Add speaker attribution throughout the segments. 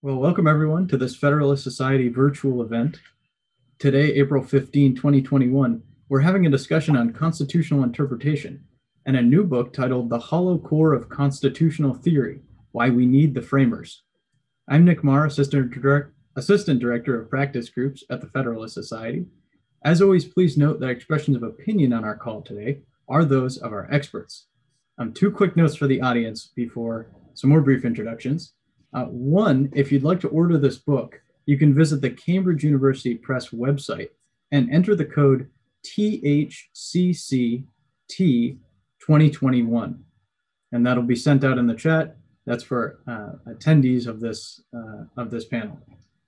Speaker 1: Well, welcome everyone to this Federalist Society virtual event. Today, April 15, 2021, we're having a discussion on constitutional interpretation and a new book titled The Hollow Core of Constitutional Theory Why We Need the Framers. I'm Nick Marr, Assistant, Direct, Assistant Director of Practice Groups at the Federalist Society. As always, please note that expressions of opinion on our call today are those of our experts. Um, two quick notes for the audience before some more brief introductions. Uh, one, if you'd like to order this book, you can visit the Cambridge University Press website and enter the code THCCT 2021. And that'll be sent out in the chat. That's for uh, attendees of this, uh, of this panel.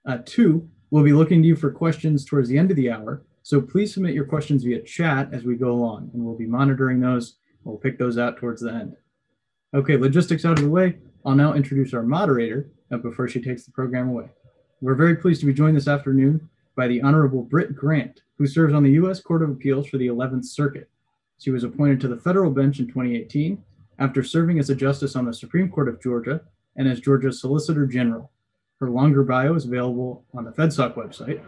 Speaker 1: Uh, two, we'll be looking to you for questions towards the end of the hour. So please submit your questions via chat as we go along, and we'll be monitoring those. We'll pick those out towards the end. Okay, logistics out of the way. I'll now introduce our moderator uh, before she takes the program away. We're very pleased to be joined this afternoon by the Honorable Britt Grant, who serves on the U.S. Court of Appeals for the 11th Circuit. She was appointed to the federal bench in 2018 after serving as a justice on the Supreme Court of Georgia and as Georgia's Solicitor General. Her longer bio is available on the FedSoc website.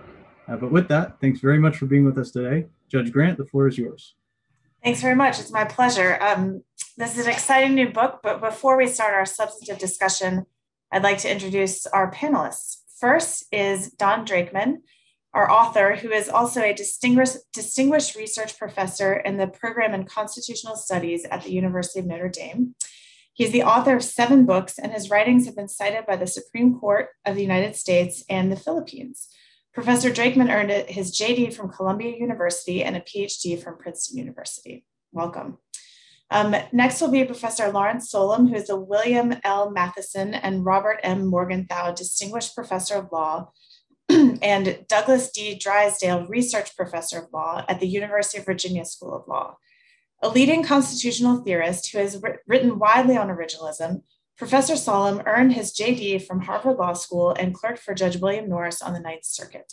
Speaker 1: Uh, but with that, thanks very much for being with us today. Judge Grant, the floor is yours.
Speaker 2: Thanks very much. It's my pleasure. Um, this is an exciting new book, but before we start our substantive discussion, I'd like to introduce our panelists. First is Don Drakeman, our author, who is also a distinguished, distinguished research professor in the program in constitutional studies at the University of Notre Dame. He's the author of seven books, and his writings have been cited by the Supreme Court of the United States and the Philippines. Professor Drakeman earned his JD from Columbia University and a PhD from Princeton University. Welcome. Um, next will be Professor Lawrence Solum, who is a William L. Matheson and Robert M. Morgenthau Distinguished Professor of Law and Douglas D. Drysdale Research Professor of Law at the University of Virginia School of Law. A leading constitutional theorist who has written widely on originalism, Professor Solum earned his JD from Harvard Law School and clerked for Judge William Norris on the Ninth Circuit.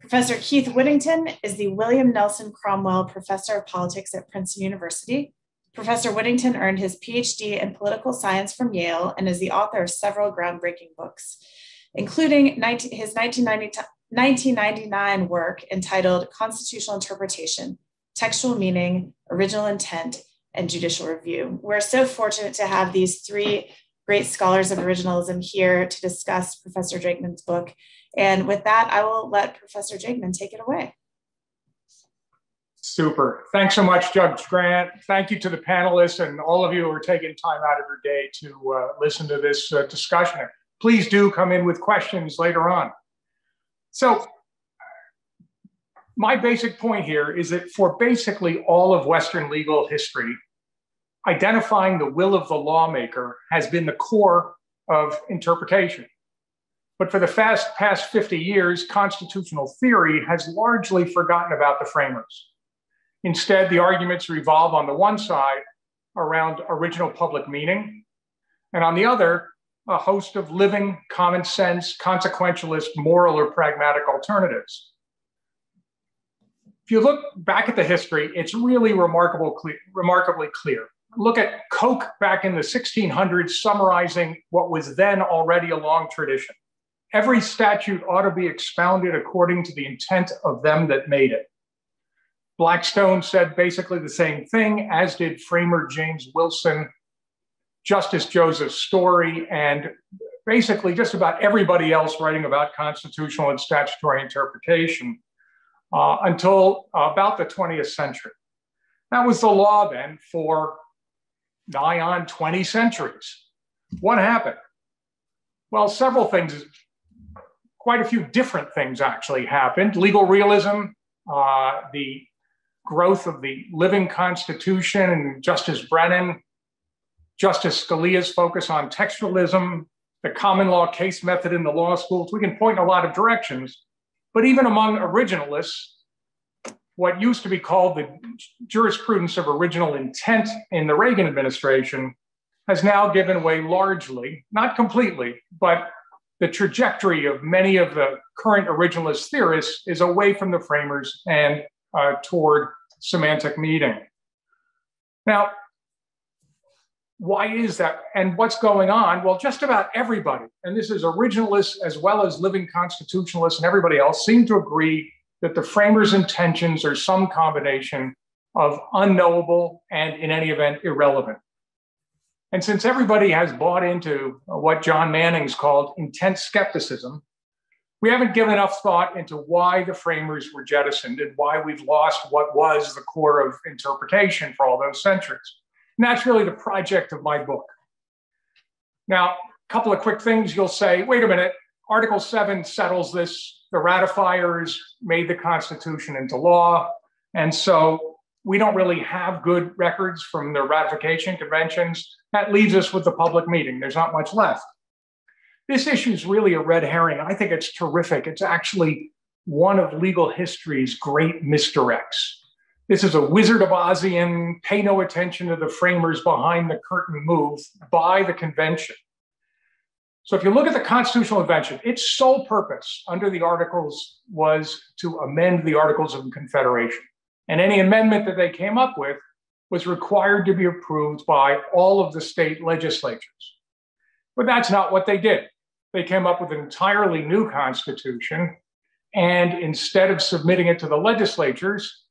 Speaker 2: Professor Keith Whittington is the William Nelson Cromwell Professor of Politics at Princeton University. Professor Whittington earned his PhD in political science from Yale and is the author of several groundbreaking books, including 19, his 1999 work entitled Constitutional Interpretation, Textual Meaning, Original Intent, and judicial review. We're so fortunate to have these three great scholars of originalism here to discuss Professor Drakeman's book. And with that, I will let Professor Drakeman take it away.
Speaker 3: Super. Thanks so much, Judge Grant. Thank you to the panelists and all of you who are taking time out of your day to uh, listen to this uh, discussion. Please do come in with questions later on. So my basic point here is that for basically all of Western legal history, identifying the will of the lawmaker has been the core of interpretation. But for the fast, past 50 years, constitutional theory has largely forgotten about the framers. Instead, the arguments revolve on the one side around original public meaning, and on the other, a host of living, common sense, consequentialist, moral, or pragmatic alternatives if you look back at the history, it's really remarkable, remarkably clear. Look at Coke back in the 1600s, summarizing what was then already a long tradition. Every statute ought to be expounded according to the intent of them that made it. Blackstone said basically the same thing, as did framer James Wilson, Justice Joseph Story, and basically just about everybody else writing about constitutional and statutory interpretation uh, until about the 20th century. That was the law then for nigh on 20 centuries. What happened? Well, several things, quite a few different things actually happened. Legal realism, uh, the growth of the living constitution, and Justice Brennan, Justice Scalia's focus on textualism, the common law case method in the law schools. We can point in a lot of directions. But even among originalists, what used to be called the jurisprudence of original intent in the Reagan administration has now given way largely, not completely, but the trajectory of many of the current originalist theorists is away from the framers and uh, toward semantic meaning. Now, why is that? And what's going on? Well, just about everybody, and this is originalists as well as living constitutionalists and everybody else, seem to agree that the framers' intentions are some combination of unknowable and, in any event, irrelevant. And since everybody has bought into what John Manning's called intense skepticism, we haven't given enough thought into why the framers were jettisoned and why we've lost what was the core of interpretation for all those centuries. That's really the project of my book. Now, a couple of quick things you'll say wait a minute, Article 7 settles this. The ratifiers made the Constitution into law. And so we don't really have good records from the ratification conventions. That leaves us with the public meeting. There's not much left. This issue is really a red herring. I think it's terrific. It's actually one of legal history's great misdirects. This is a Wizard of Ozian, pay no attention to the framers behind the curtain move by the convention. So if you look at the constitutional convention, its sole purpose under the articles was to amend the Articles of Confederation. And any amendment that they came up with was required to be approved by all of the state legislatures. But that's not what they did. They came up with an entirely new constitution. And instead of submitting it to the legislatures,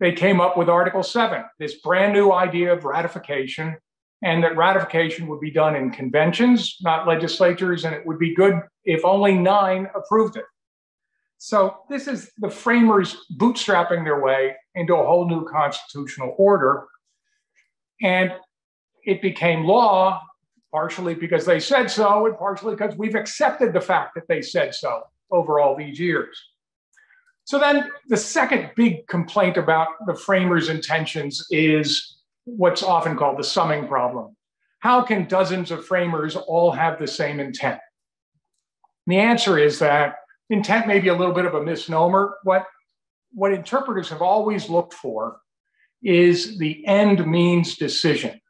Speaker 3: they came up with Article 7, this brand new idea of ratification, and that ratification would be done in conventions, not legislatures, and it would be good if only nine approved it. So this is the framers bootstrapping their way into a whole new constitutional order. And it became law partially because they said so, and partially because we've accepted the fact that they said so over all these years. So then the second big complaint about the framers' intentions is what's often called the summing problem. How can dozens of framers all have the same intent? And the answer is that intent may be a little bit of a misnomer. What, what interpreters have always looked for is the end means decision.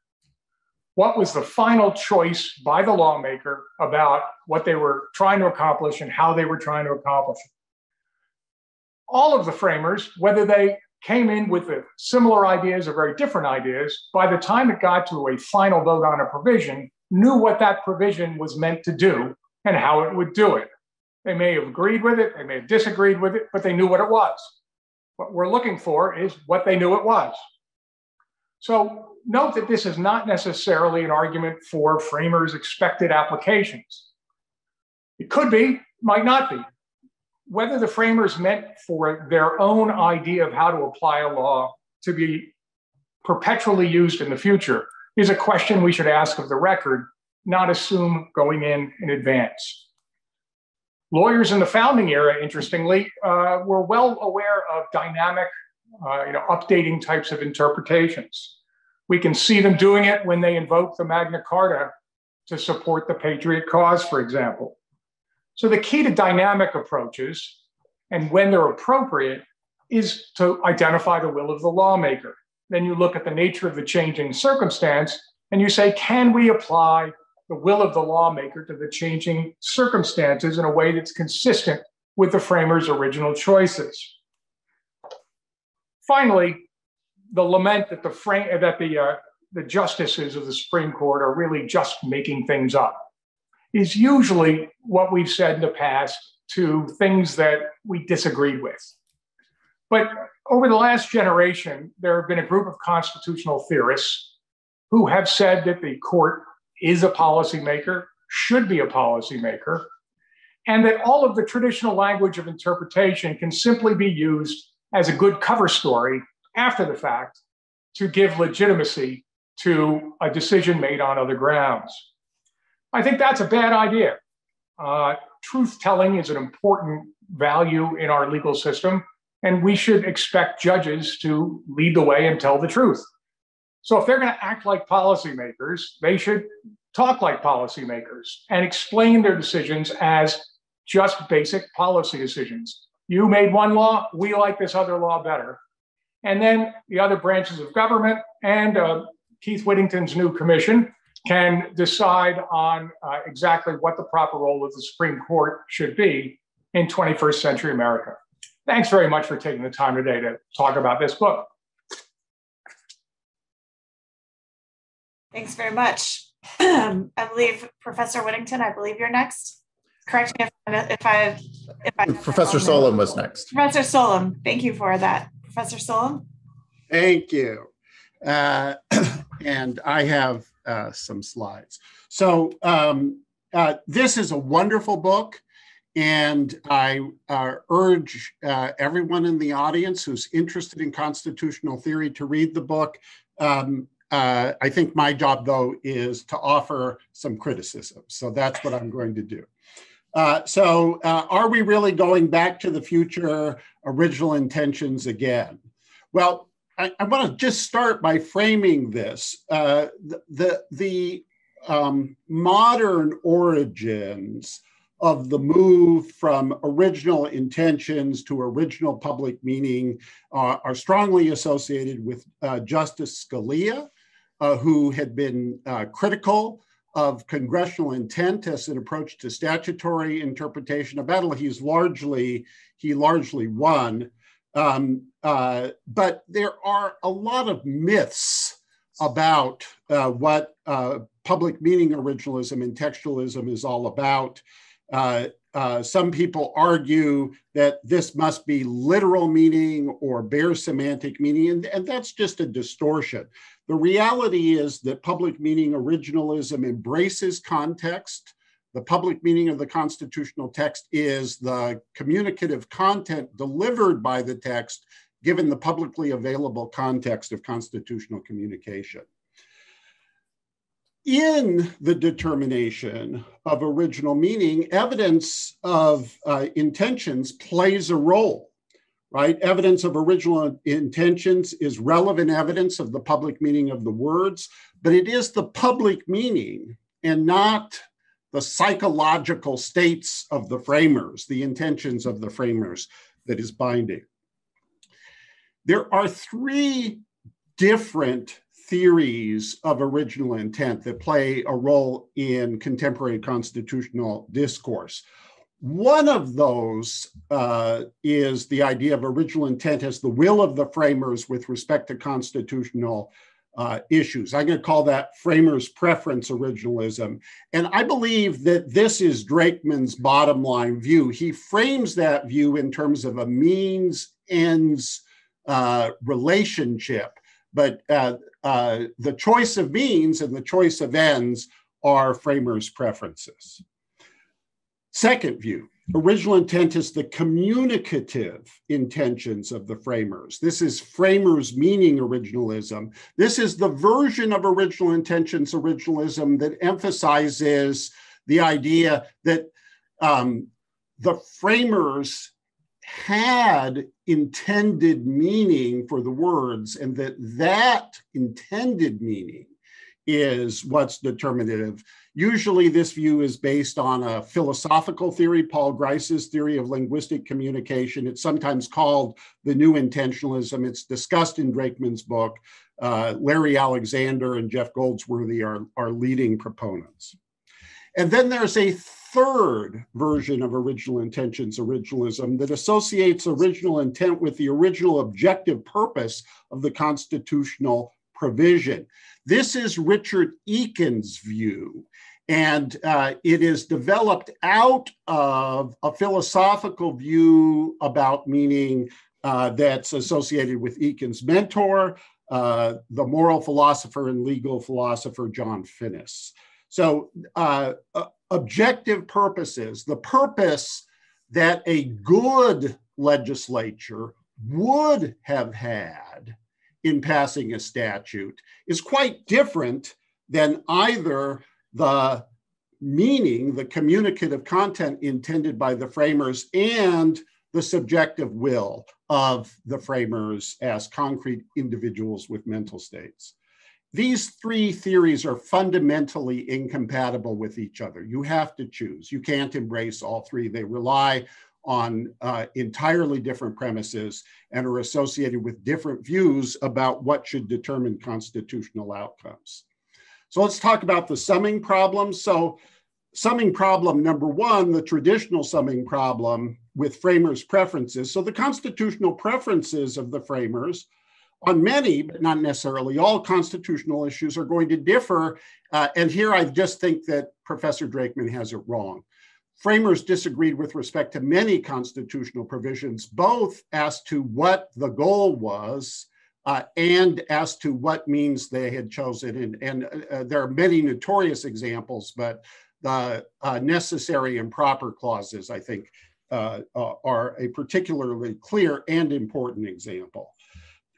Speaker 3: What was the final choice by the lawmaker about what they were trying to accomplish and how they were trying to accomplish it? All of the framers, whether they came in with similar ideas or very different ideas, by the time it got to a final vote on a provision, knew what that provision was meant to do and how it would do it. They may have agreed with it, they may have disagreed with it, but they knew what it was. What we're looking for is what they knew it was. So note that this is not necessarily an argument for framers' expected applications. It could be, might not be. Whether the framers meant for their own idea of how to apply a law to be perpetually used in the future is a question we should ask of the record, not assume going in in advance. Lawyers in the founding era, interestingly, uh, were well aware of dynamic, uh, you know, updating types of interpretations. We can see them doing it when they invoke the Magna Carta to support the patriot cause, for example. So the key to dynamic approaches, and when they're appropriate, is to identify the will of the lawmaker. Then you look at the nature of the changing circumstance and you say, can we apply the will of the lawmaker to the changing circumstances in a way that's consistent with the framers' original choices. Finally, the lament that the frame that the uh, the justices of the Supreme Court are really just making things up is usually what we've said in the past to things that we disagreed with. But over the last generation, there have been a group of constitutional theorists who have said that the court is a policymaker, should be a policymaker, and that all of the traditional language of interpretation can simply be used as a good cover story after the fact to give legitimacy to a decision made on other grounds. I think that's a bad idea. Uh, truth telling is an important value in our legal system, and we should expect judges to lead the way and tell the truth. So if they're going to act like policymakers, they should talk like policymakers and explain their decisions as just basic policy decisions. You made one law, we like this other law better. And then the other branches of government and uh, Keith Whittington's new commission can decide on uh, exactly what the proper role of the Supreme Court should be in 21st century America. Thanks very much for taking the time today to talk about this book.
Speaker 2: Thanks very much. I believe Professor Whittington, I believe you're next. Correct me if, if I if I
Speaker 4: Professor Solum was next.
Speaker 2: Professor Solum, thank you for that. Professor Solum.
Speaker 5: Thank you. Uh, and I have uh, some slides. So um, uh, this is a wonderful book. And I uh, urge uh, everyone in the audience who's interested in constitutional theory to read the book. Um, uh, I think my job, though, is to offer some criticism. So that's what I'm going to do. Uh, so, uh, are we really going back to the future original intentions again? Well, I, I want to just start by framing this. Uh, the the, the um, modern origins of the move from original intentions to original public meaning uh, are strongly associated with uh, Justice Scalia, uh, who had been uh, critical of congressional intent as an approach to statutory interpretation, a battle he's largely he largely won. Um, uh, but there are a lot of myths about uh, what public meaning originalism and textualism is all about. Uh, uh, some people argue that this must be literal meaning or bare semantic meaning, and, and that's just a distortion. The reality is that public meaning originalism embraces context. The public meaning of the constitutional text is the communicative content delivered by the text given the publicly available context of constitutional communication in the determination of original meaning, evidence of uh, intentions plays a role, right? Evidence of original intentions is relevant evidence of the public meaning of the words, but it is the public meaning and not the psychological states of the framers, the intentions of the framers that is binding. There are three different theories of original intent that play a role in contemporary constitutional discourse. One of those uh, is the idea of original intent as the will of the framers with respect to constitutional uh, issues. I'm going to call that framers' preference originalism. And I believe that this is Drakeman's bottom line view. He frames that view in terms of a means ends uh, relationship but uh, uh, the choice of means and the choice of ends are framers' preferences. Second view, original intent is the communicative intentions of the framers. This is framers' meaning originalism. This is the version of original intentions originalism that emphasizes the idea that um, the framers had intended meaning for the words and that that intended meaning is what's determinative. Usually, this view is based on a philosophical theory, Paul Grice's theory of linguistic communication. It's sometimes called the new intentionalism. It's discussed in Drakeman's book. Uh, Larry Alexander and Jeff Goldsworthy are, are leading proponents. And then there's a third version of original intentions originalism that associates original intent with the original objective purpose of the constitutional provision. This is Richard Ekins' view, and uh, it is developed out of a philosophical view about meaning uh, that's associated with Ekins' mentor, uh, the moral philosopher and legal philosopher John Finnis. So, uh, uh, objective purposes, the purpose that a good legislature would have had in passing a statute is quite different than either the meaning, the communicative content intended by the framers, and the subjective will of the framers as concrete individuals with mental states. These three theories are fundamentally incompatible with each other. You have to choose. You can't embrace all three. They rely on uh, entirely different premises and are associated with different views about what should determine constitutional outcomes. So let's talk about the summing problem. So summing problem number one, the traditional summing problem with framers' preferences. So the constitutional preferences of the framers on many, but not necessarily all constitutional issues are going to differ. Uh, and here I just think that Professor Drakeman has it wrong. Framers disagreed with respect to many constitutional provisions, both as to what the goal was uh, and as to what means they had chosen. And, and uh, there are many notorious examples, but the uh, necessary and proper clauses, I think, uh, uh, are a particularly clear and important example.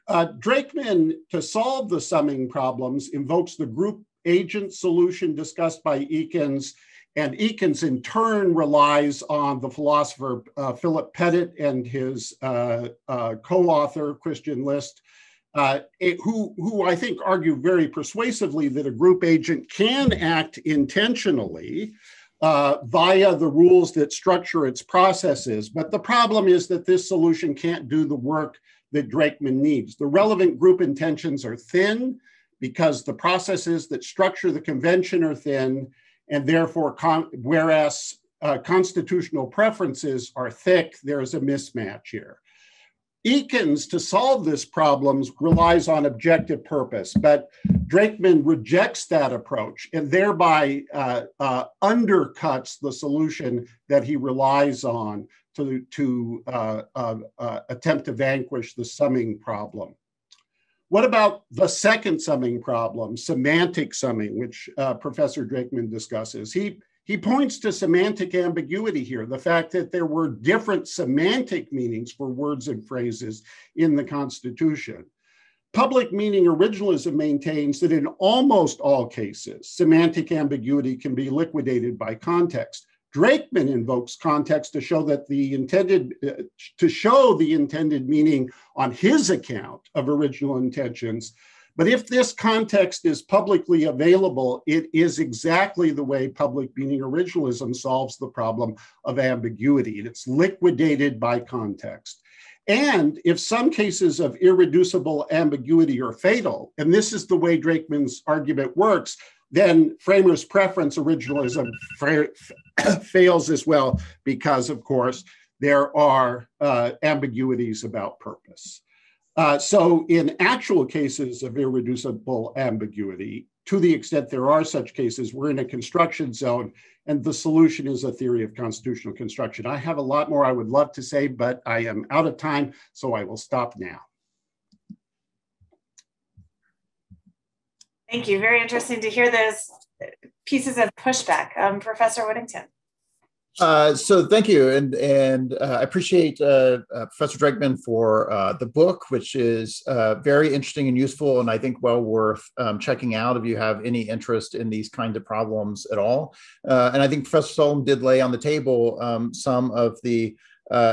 Speaker 5: Uh, Drakeman, to solve the summing problems, invokes the group agent solution discussed by Ekins, and Ekins in turn relies on the philosopher uh, Philip Pettit and his uh, uh, co-author Christian List, uh, who, who I think argue very persuasively that a group agent can act intentionally uh, via the rules that structure its processes. But the problem is that this solution can't do the work that Drakeman needs. The relevant group intentions are thin because the processes that structure the convention are thin, and therefore, whereas uh, constitutional preferences are thick, there is a mismatch here. Ekins, to solve this problem, relies on objective purpose, but Drakeman rejects that approach and thereby uh, uh, undercuts the solution that he relies on to, to uh, uh, uh, attempt to vanquish the summing problem. What about the second summing problem, semantic summing, which uh, Professor Drakeman discusses? He he points to semantic ambiguity here, the fact that there were different semantic meanings for words and phrases in the Constitution. Public meaning originalism maintains that in almost all cases, semantic ambiguity can be liquidated by context. Drakeman invokes context to show that the intended uh, to show the intended meaning on his account of original intentions but if this context is publicly available, it is exactly the way public meaning originalism solves the problem of ambiguity. It's liquidated by context. And if some cases of irreducible ambiguity are fatal, and this is the way Drakeman's argument works, then framers' preference originalism fails as well, because, of course, there are uh, ambiguities about purpose. Uh, so, in actual cases of irreducible ambiguity, to the extent there are such cases, we're in a construction zone, and the solution is a theory of constitutional construction. I have a lot more I would love to say, but I am out of time, so I will stop now.
Speaker 2: Thank you. Very interesting to hear those pieces of pushback. Um, Professor Whittington.
Speaker 4: Uh, so thank you, and and uh, I appreciate uh, uh Professor Drakeman for uh, the book, which is uh, very interesting and useful, and I think well worth um, checking out if you have any interest in these kinds of problems at all. and I think Professor Solum did lay on the table um, some of the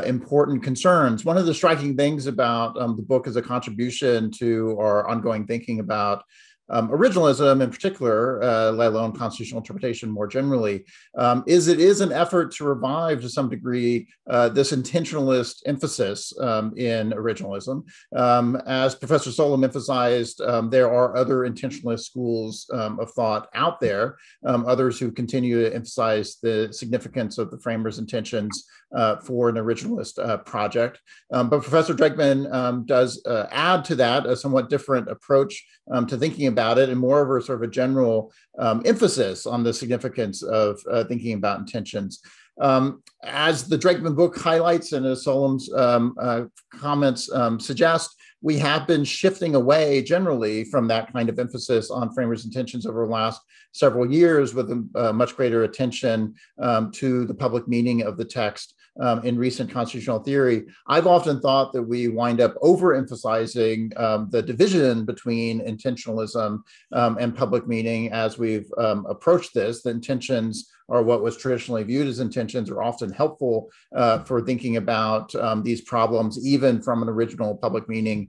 Speaker 4: important concerns. One of the striking things about um, the book is a contribution to our ongoing thinking about um, originalism in particular, uh, let alone constitutional interpretation more generally, um, is it is an effort to revive to some degree uh, this intentionalist emphasis um, in originalism. Um, as Professor Solum emphasized, um, there are other intentionalist schools um, of thought out there, others who continue to emphasize the significance of the framers' intentions uh, for an originalist uh, project. but Professor Drakeman does uh, add to that a somewhat different approach to thinking about it and more of a sort of a general um, emphasis on the significance of uh, thinking about intentions. Um, as the Drakeman book highlights and as Solum's um, uh, comments um, suggest, we have been shifting away generally from that kind of emphasis on framers' intentions over the last several years with a, a much greater attention um, to the public meaning of the text um, in recent constitutional theory, I've often thought that we wind up overemphasizing um, the division between intentionalism um, and public meaning as we've um, approached this. The intentions are what was traditionally viewed as intentions are often helpful uh, for thinking about um, these problems, even from an original public meaning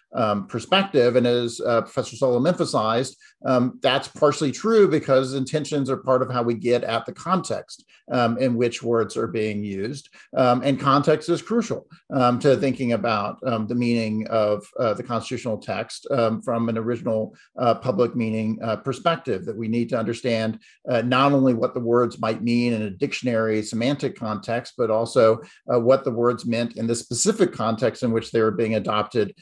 Speaker 4: um, perspective. And as uh, Professor Solum emphasized, um, that's partially true because intentions are part of how we get at the context um, in which words are being used. Um, and context is crucial um, to thinking about um, the meaning of uh, the constitutional text from an original uh, public meaning uh, perspective, that we need to understand uh, not only what the words might mean in a dictionary semantic context, but also uh, what the words meant in the specific context in which they were being adopted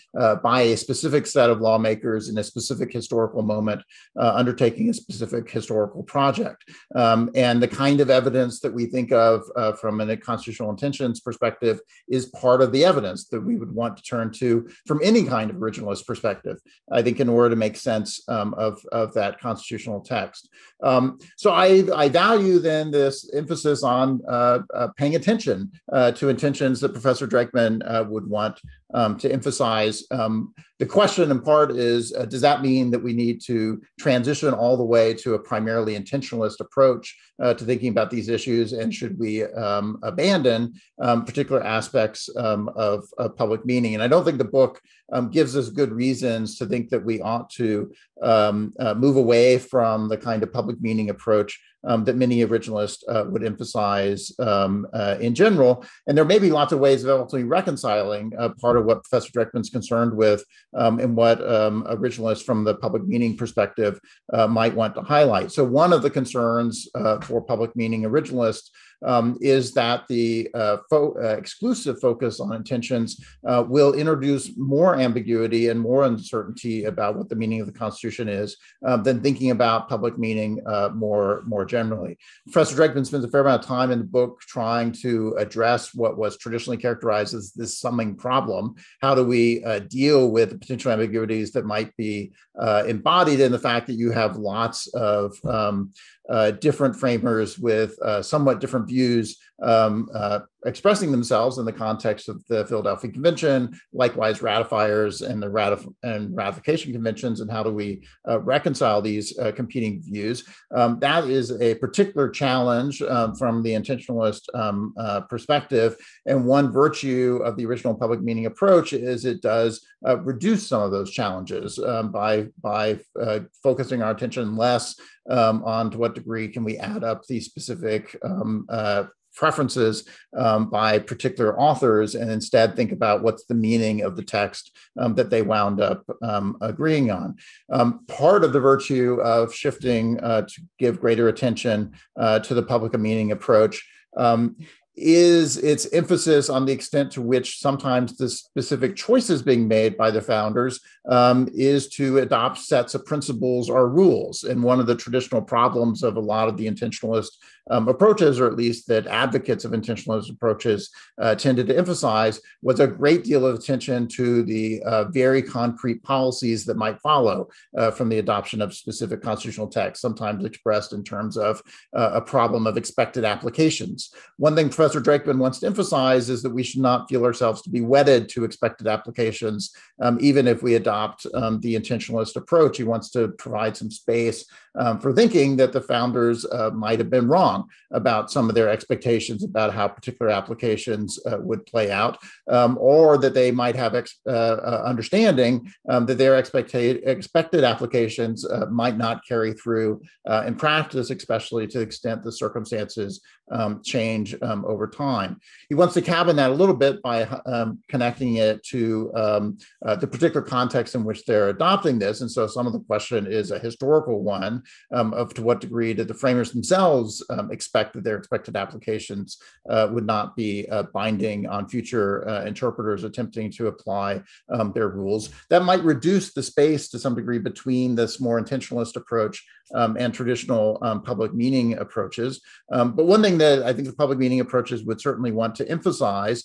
Speaker 4: by by a specific set of lawmakers in a specific historical moment uh, undertaking a specific historical project. Um, and the kind of evidence that we think of uh, from a constitutional intentions perspective is part of the evidence that we would want to turn to from any kind of originalist perspective, I think, in order to make sense um, of, of that constitutional text. Um, so I, I value then this emphasis on uh, uh, paying attention uh, to intentions that Professor Drakeman uh, would want um, to emphasize. Um, the question in part is uh, Does that mean that we need to transition all the way to a primarily intentionalist approach uh, to thinking about these issues? And should we um, abandon um, particular aspects um, of, of, public meaning? And I don't think the book um, gives us good reasons to think that we ought to um, uh, move away from the kind of public meaning approach um, that many originalists uh, would emphasize um, uh, in general. And there may be lots of ways of ultimately reconciling uh, part of what Professor Drakeman's concerned with um, and what um, originalists from the public meaning perspective uh, might want to highlight. So one of the concerns uh, for public meaning originalists um, is that the uh, fo- uh, exclusive focus on intentions uh, will introduce more ambiguity and more uncertainty about what the meaning of the Constitution is um, than thinking about public meaning uh, more, more generally. Professor Drakeman spends a fair amount of time in the book trying to address what was traditionally characterized as this summing problem. How do we uh, deal with potential ambiguities that might be uh, embodied in the fact that you have lots of um, uh, different framers with uh, somewhat different views um, uh, expressing themselves in the context of the Philadelphia Convention, likewise ratifiers and the ratif- and ratification conventions, and how do we uh, reconcile these uh, competing views? Um, that is a particular challenge um, from the intentionalist um, uh, perspective, and one virtue of the original public meaning approach is it does uh, reduce some of those challenges um, by by uh, focusing our attention less um, on to what degree can we add up these specific um, uh, preferences um, by particular authors and instead think about what's the meaning of the text um, that they wound up um, agreeing on. Um, part of the virtue of shifting uh, to give greater attention uh, to the public meaning approach um, is its emphasis on the extent to which sometimes the specific choices being made by the founders um, is to adopt sets of principles or rules. And one of the traditional problems of a lot of the intentionalist um, approaches, or at least that advocates of intentionalist approaches uh, tended to emphasize, was a great deal of attention to the uh, very concrete policies that might follow uh, from the adoption of specific constitutional texts, sometimes expressed in terms of uh, a problem of expected applications. One thing Professor Drakeman wants to emphasize is that we should not feel ourselves to be wedded to expected applications, um, even if we adopt um, the intentionalist approach. He wants to provide some space um, for thinking that the founders uh, might have been wrong about some of their expectations about how particular applications uh, would play out, um, or that they might have ex- uh, uh understanding um, that their expected expected applications uh, might not carry through in practice, especially to the extent the circumstances um, change um, over time. He wants to cabin that a little bit by um, connecting it to the particular context in which they're adopting this. And so some of the question is a historical one um, of to what degree did the framers themselves um, expect that their expected applications uh, would not be uh, binding on future uh, interpreters attempting to apply um, their rules. That might reduce the space to some degree between this more intentionalist approach um, and traditional um, public meaning approaches. Um, but one thing that I think the public meaning approaches would certainly want to emphasize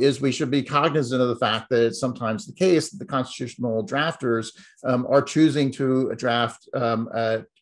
Speaker 4: is we should be cognizant of the fact that it's sometimes the case that the constitutional drafters are choosing to draft um,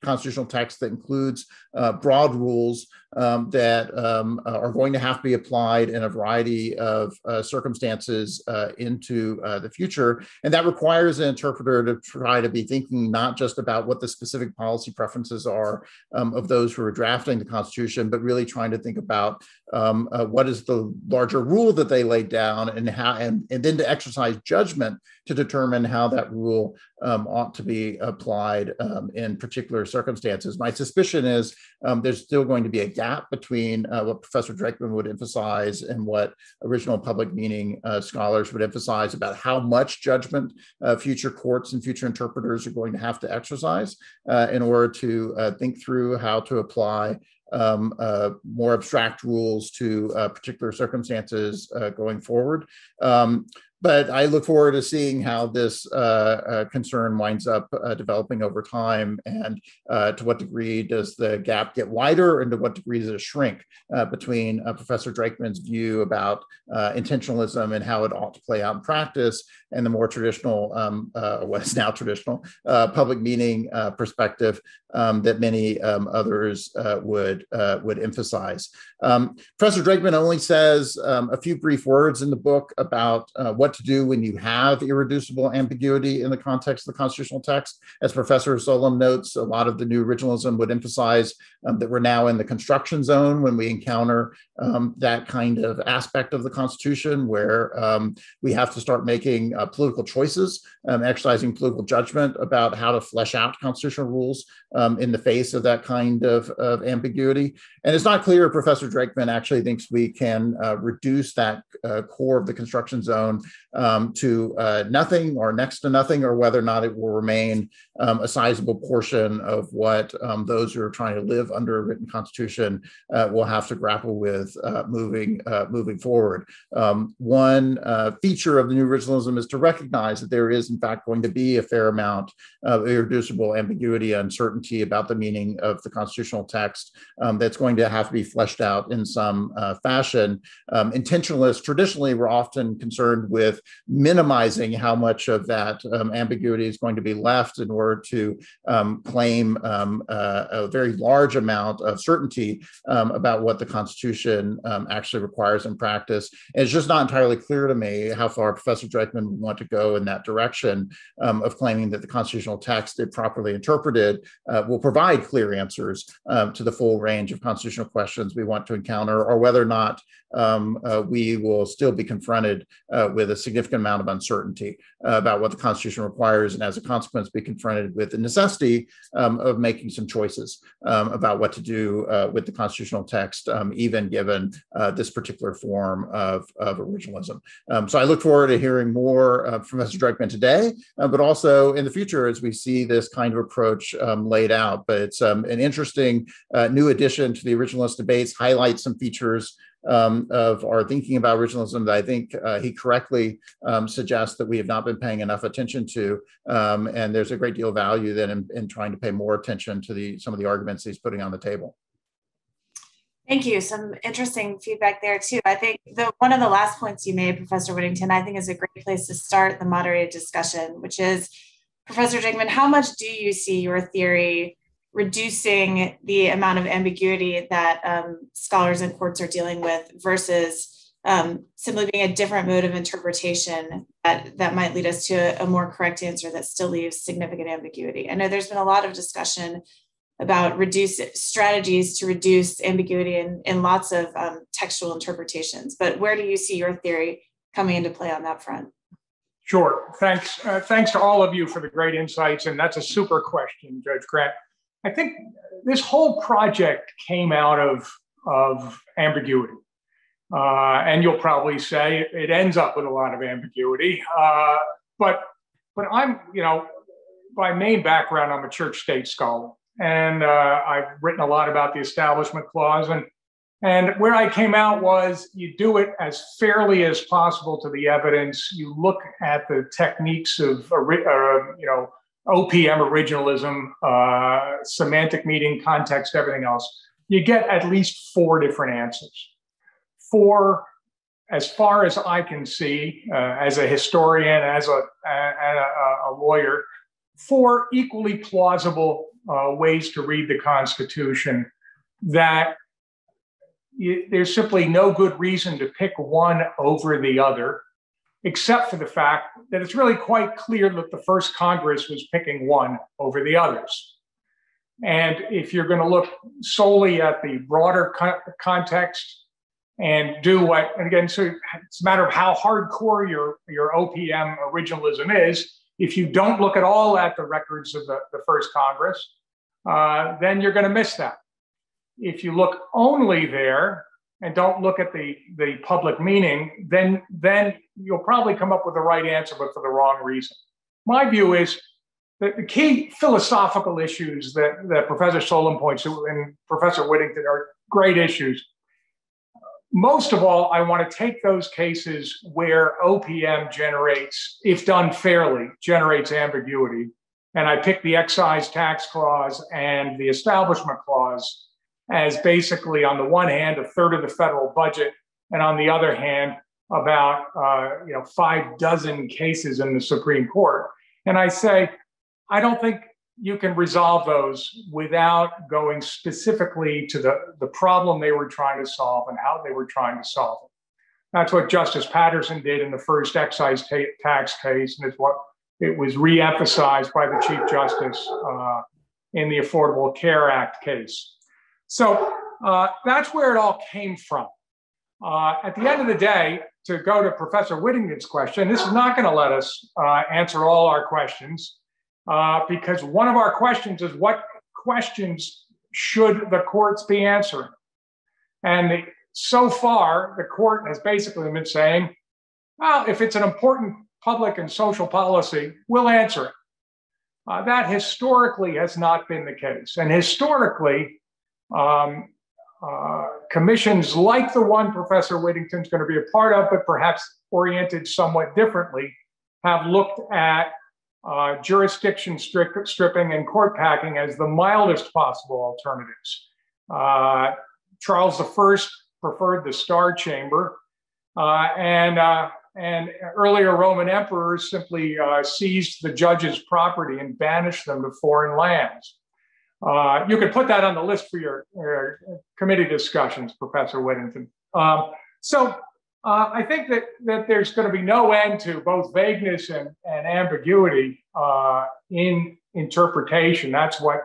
Speaker 4: constitutional text that includes uh, broad rules um, that um, uh, are going to have to be applied in a variety of uh, circumstances uh, into uh, the future. And that requires an interpreter to try to be thinking not just about what the specific policy preferences are um, of those who are drafting the Constitution, but really trying to think about um, uh, what is the larger rule that they laid down and how, and, and then to exercise judgment to determine how that rule um, ought to be applied um, in particular circumstances. My suspicion is um, there's still going to be a gap between uh, what Professor Drakeman would emphasize and what original public meaning uh, scholars would emphasize about how much judgment uh, future courts and future interpreters are going to have to exercise uh, in order to uh, think through how to apply um, uh, more abstract rules to uh, particular circumstances uh, going forward. Um, but I look forward to seeing how this uh, uh, concern winds up uh, developing over time, and to what degree does the gap get wider, and to what degree does it shrink between Professor Drakeman's view about intentionalism and how it ought to play out in practice, and the more traditional, um, what is now traditional, public meaning perspective um, that many um, others would would emphasize. Um, Professor Drakeman only says um, a few brief words in the book about what what to do when you have irreducible ambiguity in the context of the constitutional text. As Professor Solum notes, a lot of the new originalism would emphasize um, that we're now in the construction zone when we encounter um, that kind of aspect of the Constitution where we have to start making uh, political choices, exercising political judgment about how to flesh out constitutional rules um, in the face of that kind of, of, ambiguity. And it's not clear if Professor Drakeman actually thinks we can uh, reduce that uh, core of the construction zone um, to uh, nothing or next to nothing, or whether or not it will remain um, a sizable portion of what um, those who are trying to live under a written constitution uh, will have to grapple with uh, moving uh, moving forward. Um, one uh, feature of the new originalism is to recognize that there is, in fact, going to be a fair amount of irreducible ambiguity, uncertainty about the meaning of the constitutional text um, that's going to have to be fleshed out in some uh, fashion. Um, intentionalists traditionally were often concerned with minimizing how much of that um, ambiguity is going to be left in order to um, claim um, uh, a very large amount of certainty um, about what the Constitution um, actually requires in practice. And it's just not entirely clear to me how far Professor Drakeman would want to go in that direction um, of claiming that the constitutional text, if properly interpreted, uh, will provide clear answers to the full range of constitutional questions we want to encounter, or whether or not uh, we will still be confronted uh, with a significant amount of uncertainty uh, about what the Constitution requires, and as a consequence, be confronted with the necessity um, of making some choices um, about what to do uh, with the constitutional text, um, even given uh, this particular form of, of originalism. Um, so I look forward to hearing more uh, from Professor Drakeman today, but also in the future as we see this kind of approach um, laid out. But it's an interesting new addition to the originalist debates, highlights some features um, of our thinking about originalism that I think uh, he correctly um, suggests that we have not been paying enough attention to. Um, and there's a great deal of value then in, in, trying to pay more attention to the some of the arguments he's putting on the table.
Speaker 2: Thank you. Some interesting feedback there too. I think the one of the last points you made, Professor Whittington, I think is a great place to start the moderated discussion, which is Professor Drakeman, how much do you see your theory reducing the amount of ambiguity that um, scholars and courts are dealing with versus um, simply being a different mode of interpretation that, that might lead us to a, more correct answer that still leaves significant ambiguity. I know there's been a lot of discussion about reduce strategies to reduce ambiguity in, in lots of um, textual interpretations, but where do you see your theory coming into play on that front?
Speaker 3: Sure. Thanks. Uh, thanks to all of you for the great insights. And that's a super question, Judge Grant. I think this whole project came out of, of ambiguity. Uh, and you'll probably say it ends up with a lot of ambiguity. Uh, but, but I'm, you know, by main background, I'm a church state scholar. And uh, I've written a lot about the Establishment Clause. And, and where I came out was you do it as fairly as possible to the evidence. You look at the techniques of, uh, you know, OPM originalism, uh, semantic meaning, context, everything else, you get at least four different answers. Four, as far as I can see, uh, as a historian, as a, a, a, lawyer, four equally plausible uh, ways to read the Constitution that you, there's simply no good reason to pick one over the other except for the fact that it's really quite clear that the first Congress was picking one over the others. And if you're going to look solely at the broader co- context and do what, and again, so it's a matter of how hardcore your, your OPM originalism is. If you don't look at all at the records of the, the first Congress, uh, then you're going to miss that. If you look only there, and don't look at the, the public meaning, then, then you'll probably come up with the right answer, but for the wrong reason. My view is that the key philosophical issues that, that Professor Solum points to and Professor Whittington are great issues. most of all, I want to take those cases where OPM generates, if done fairly, generates ambiguity. And I pick the excise tax clause and the establishment clause as basically, on the one hand, a third of the federal budget, and on the other hand, about uh, you know five dozen cases in the Supreme Court. And I say, I don't think you can resolve those without going specifically to the, the problem they were trying to solve and how they were trying to solve it. That's what Justice Paterson did in the first excise ta- tax case, and it's what it was re-emphasized by the Chief Justice uh, in the Affordable Care Act case. So uh, that's where it all came from. Uh, at the end of the day, to go to Professor Whittington's question, this is not going to let us uh, answer all our questions uh, because one of our questions is what questions should the courts be answering? And so far, the court has basically been saying, well, if it's an important public and social policy, we'll answer it. Uh, that historically has not been the case. And historically, um, uh, commissions like the one Professor Whittington's going to be a part of, but perhaps oriented somewhat differently, have looked at uh, jurisdiction stripping and court packing as the mildest possible alternatives. Uh, Charles I preferred the Star Chamber, uh, and uh, and earlier Roman emperors simply uh, seized the judge's property and banished them to foreign lands. Uh, you can put that on the list for your, your committee discussions, Professor Whittington. Um, so uh, I think that, that there's going to be no end to both vagueness and, and ambiguity uh, in interpretation. That's what,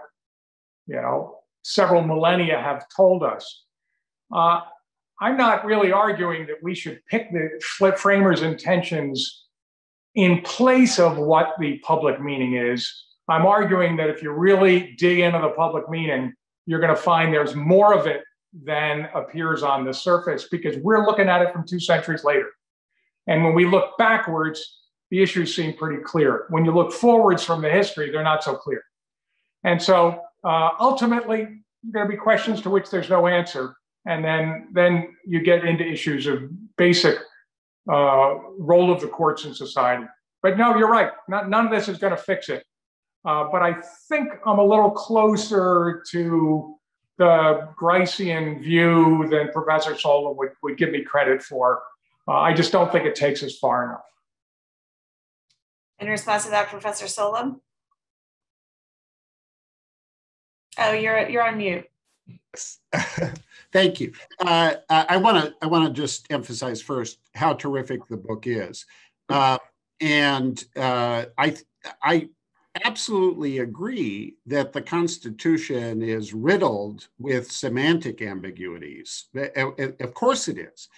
Speaker 3: you know, several millennia have told us. Uh, I'm not really arguing that we should pick the framers' intentions in place of what the public meaning is. I'm arguing that if you really dig into the public meaning, you're going to find there's more of it than appears on the surface because we're looking at it from two centuries later. And when we look backwards, the issues seem pretty clear. When you look forwards from the history, they're not so clear. And so uh, ultimately, there will be questions to which there's no answer. And then, then you get into issues of basic uh, role of the courts in society. But no, you're right. Not, none of this is going to fix it. Uh, but I think I'm a little closer to the Gricean view than Professor Solum would, would give me credit for. Uh, I just don't think it takes us far enough.
Speaker 2: In response to that, Professor Solum? Oh, you're you're on mute.
Speaker 5: Thank you. Uh, I want to I want to just emphasize first how terrific the book is, uh, and uh, I I absolutely agree that the Constitution is riddled with semantic ambiguities. Of course, it is.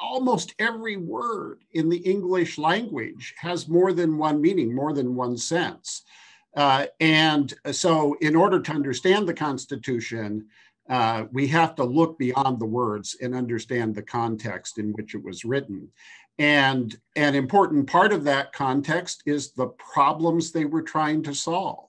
Speaker 5: Almost every word in the English language has more than one meaning, more than one sense. Uh, and so, in order to understand the Constitution, uh, we have to look beyond the words and understand the context in which it was written. And an important part of that context is the problems they were trying to solve.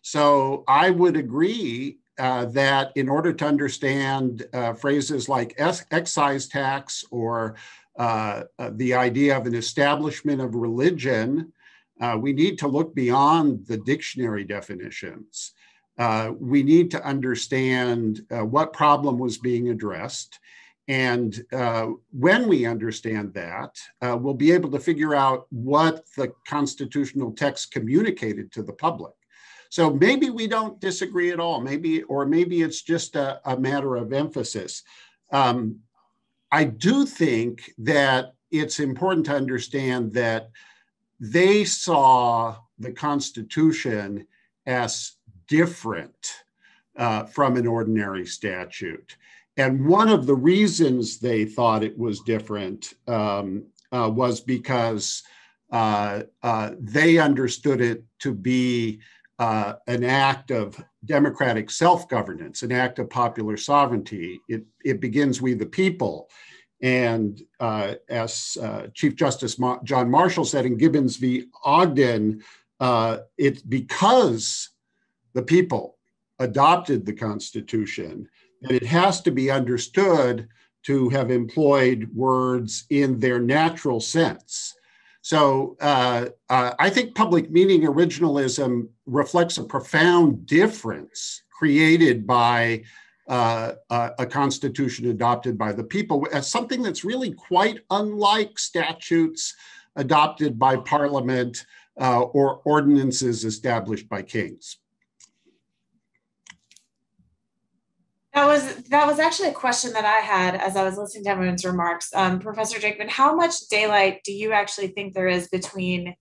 Speaker 5: So I would agree uh, that in order to understand uh, phrases like excise tax or uh, uh, the idea of an establishment of religion, uh, we need to look beyond the dictionary definitions. Uh, we need to understand what problem was being addressed and uh, when we understand that, uh, we'll be able to figure out what the constitutional text communicated to the public. So maybe we don't disagree at all, maybe, or maybe it's just a, a matter of emphasis. Um, I do think that it's important to understand that they saw the Constitution as different uh, from an ordinary statute. And one of the reasons they thought it was different um, uh, was because uh, uh, they understood it to be uh, an act of democratic self governance, an act of popular sovereignty. It, it begins with the people. And uh, as uh, Chief Justice Ma- John Marshall said in Gibbons v. Ogden, it's because the people adopted the Constitution that it has to be understood to have employed words in their natural sense. So uh, uh, I think public meaning originalism reflects a profound difference created by uh, a constitution adopted by the people as something that's really quite unlike statutes adopted by parliament uh, or ordinances established by kings.
Speaker 2: That was that was actually a question that I had as I was listening to everyone's remarks. Um, Professor Drakeman, how much daylight do you actually think there is between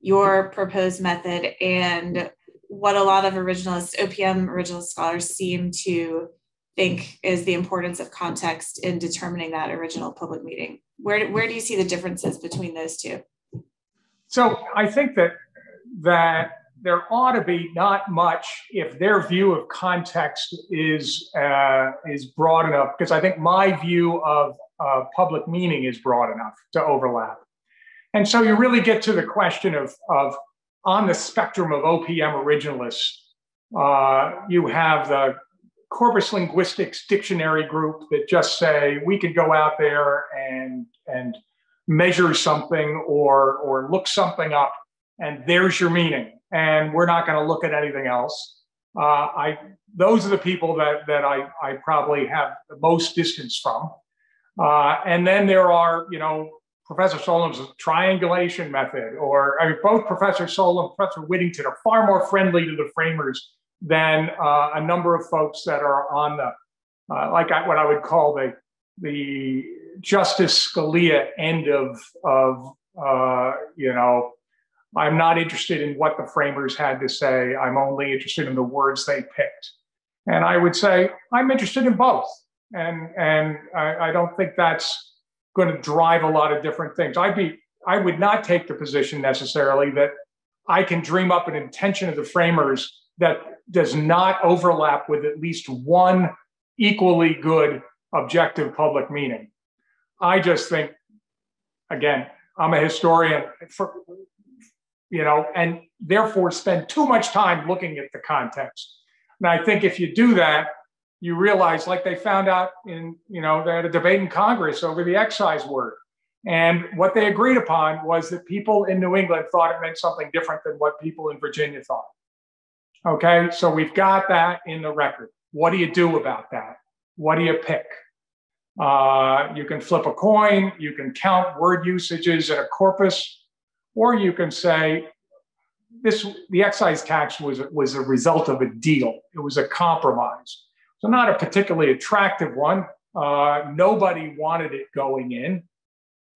Speaker 2: your proposed method and what a lot of originalist OPM originalist scholars seem to think is the importance of context in determining that original public meeting? Where where do you see the differences between those two?
Speaker 3: So I think that that there ought to be not much if their view of context is uh, is broad enough because I think my view of uh, public meaning is broad enough to overlap. And so you really get to the question of, of on the spectrum of OPM originalists, uh, you have the corpus linguistics dictionary group that just say we could go out there and and measure something or or look something up and there's your meaning and we're not going to look at anything else. Uh, I those are the people that that I I probably have the most distance from. Uh, and then there are you know Professor Solum's triangulation method, or I mean both Professor Solom and Professor Whittington are far more friendly to the framers than uh, a number of folks that are on the uh, like I, what I would call the the Justice Scalia end of of uh, you know I'm not interested in what the framers had to say. I'm only interested in the words they picked. And I would say I'm interested in both. And, and I, I don't think that's going to drive a lot of different things. I'd be, I would not take the position necessarily that I can dream up an intention of the framers that does not overlap with at least one equally good objective public meaning. I just think, again, I'm a historian. For, you know, and therefore spend too much time looking at the context. And I think if you do that, you realize, like they found out in, you know, they had a debate in Congress over the excise word. And what they agreed upon was that people in New England thought it meant something different than what people in Virginia thought. Okay, so we've got that in the record. What do you do about that? What do you pick? Uh, you can flip a coin, you can count word usages in a corpus, or you can say this the excise tax was, was a result of a deal. It was a compromise. So not a particularly attractive one. Uh, nobody wanted it going in.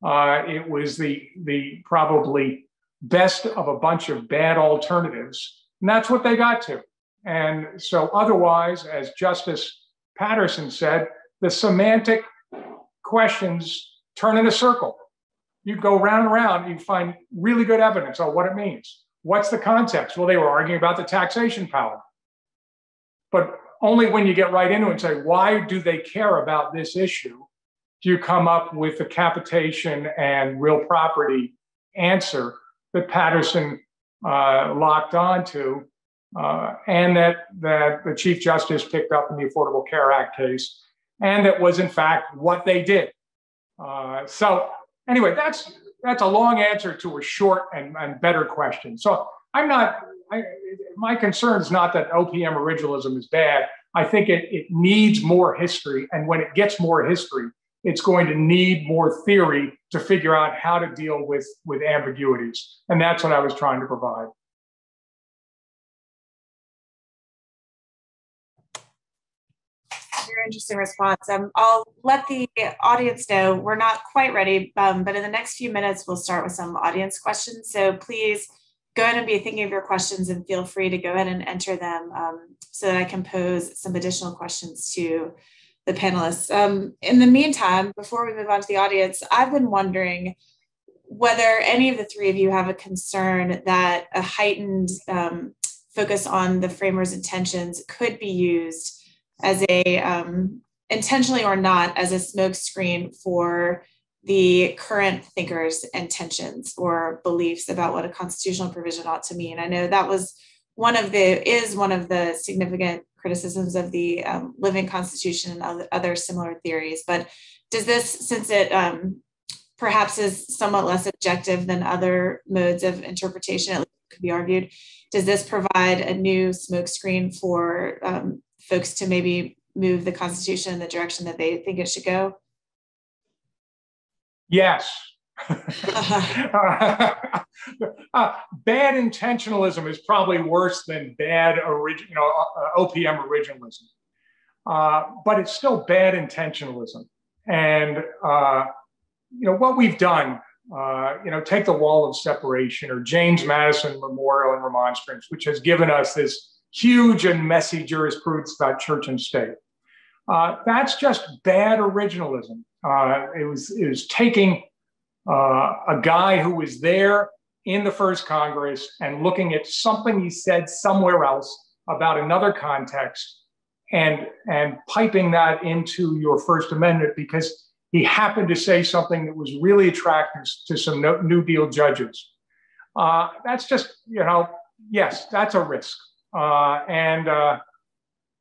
Speaker 3: Uh, it was the, the probably best of a bunch of bad alternatives. And that's what they got to. And so otherwise, as Justice Paterson said, the semantic questions turn in a circle you go round and round, you find really good evidence on what it means. What's the context? Well, they were arguing about the taxation power. But only when you get right into it and say, why do they care about this issue? Do you come up with the capitation and real property answer that Paterson uh, locked onto, uh, and that, that the Chief Justice picked up in the Affordable Care Act case, and that was in fact what they did. Uh, so anyway, that's that's a long answer to a short and, and better question. So I'm not. I, my concern is not that OPM originalism is bad. I think it, it needs more history, and when it gets more history, it's going to need more theory to figure out how to deal with with ambiguities, and that's what I was trying to provide.
Speaker 2: Interesting response. Um, I'll let the audience know we're not quite ready, um, but in the next few minutes, we'll start with some audience questions. So please go ahead and be thinking of your questions and feel free to go ahead and enter them um, so that I can pose some additional questions to the panelists. Um, in the meantime, before we move on to the audience, I've been wondering whether any of the three of you have a concern that a heightened um, focus on the framer's intentions could be used as a um, intentionally or not as a smokescreen for the current thinkers' intentions or beliefs about what a constitutional provision ought to mean. I know that was one of the is one of the significant criticisms of the um, living constitution and other, similar theories. But does this, since it um, perhaps is somewhat less objective than other modes of interpretation, it could be argued, does this provide a new smokescreen for um, folks to maybe move the Constitution in the direction that they think it should go?
Speaker 3: Yes, uh, bad intentionalism is probably worse than bad origin, you know, uh, OPM originalism, uh, but it's still bad intentionalism. And uh, you know what we've done, uh, you know, take the Wall of Separation or James Madison Memorial and Remonstrance, which has given us this huge and messy jurisprudence about church and state. Uh, that's just bad originalism. it was it was taking uh, a guy who was there in the first Congress and looking at something he said somewhere else about another context and, and piping that into your First Amendment because he happened to say something that was really attractive to some no, New Deal judges. Uh, that's just, you know, yes, that's a risk. Uh, and, uh,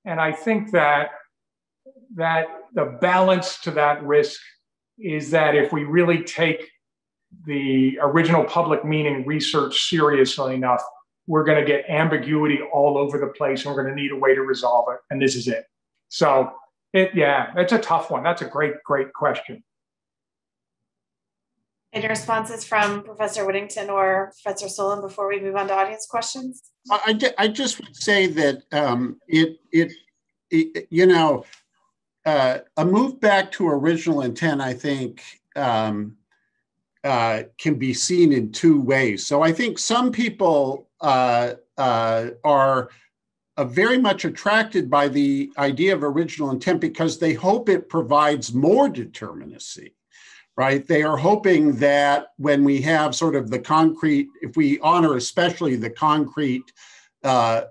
Speaker 3: and I think that, that the balance to that risk is that if we really take the original public meaning research seriously enough, we're going to get ambiguity all over the place and we're going to need a way to resolve it. And this is it. So, it, yeah, it's a tough one. That's a great, great question.
Speaker 2: Any responses from Professor Whittington or Professor Solum before we move on to audience questions?
Speaker 5: I, I just would say that um, it, it, it, you know, uh, a move back to original intent, I think, um, uh, can be seen in two ways. So I think some people uh, uh, are uh, very much attracted by the idea of original intent because they hope it provides more determinacy, right? They are hoping that when we have sort of the concrete, if we honor especially the concrete uh,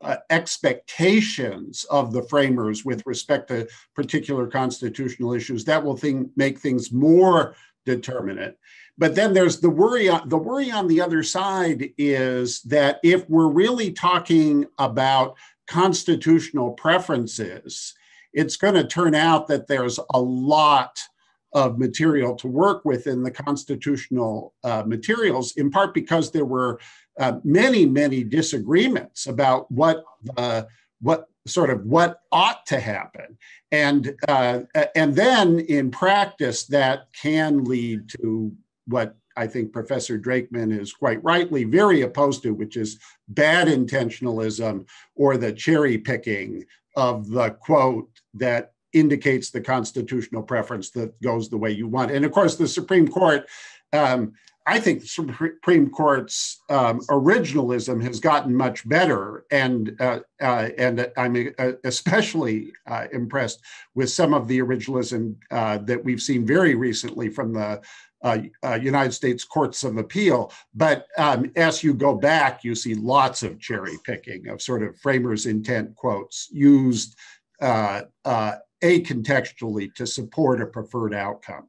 Speaker 5: uh, expectations of the framers with respect to particular constitutional issues, that will thing, make things more determinate. But then there's the worry. The worry on the other side is that if we're really talking about constitutional preferences, it's going to turn out that there's a lot of material to work with in the constitutional uh, materials, in part because there were uh, many, many disagreements about what uh, what sort of what ought to happen, and uh, and then in practice that can lead to what I think Professor Drakeman is quite rightly very opposed to, which is bad intentionalism or the cherry picking of the quote that indicates the constitutional preference that goes the way you want. And of course, the Supreme Court, um, I think the Supreme Court's um, originalism has gotten much better, and uh, uh, and I'm uh, especially uh, impressed with some of the originalism uh, that we've seen very recently from the uh, uh, United States courts of appeal. But um, as you go back, you see lots of cherry picking of sort of framers' intent quotes used uh, uh acontextually to support a preferred outcome.